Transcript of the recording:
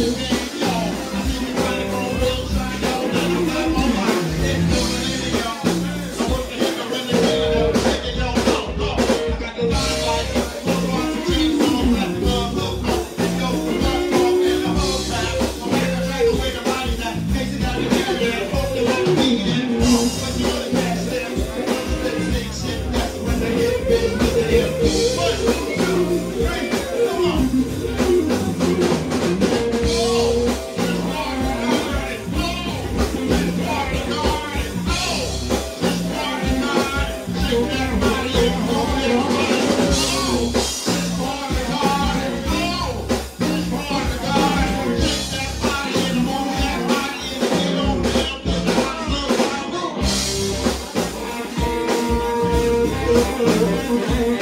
Música Thank